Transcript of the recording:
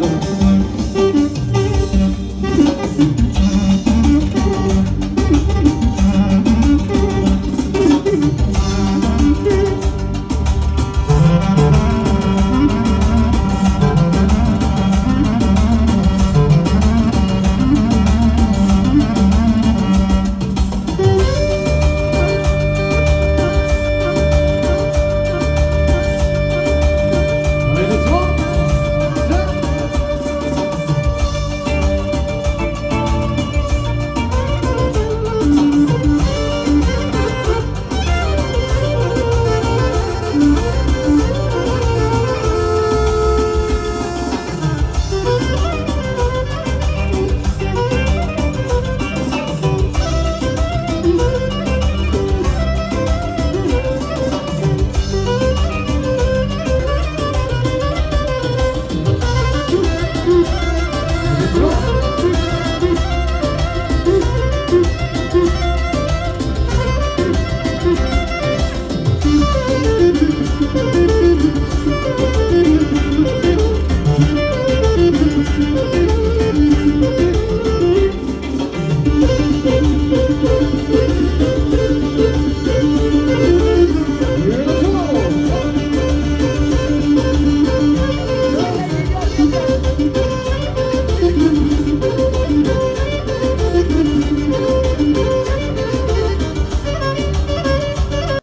razão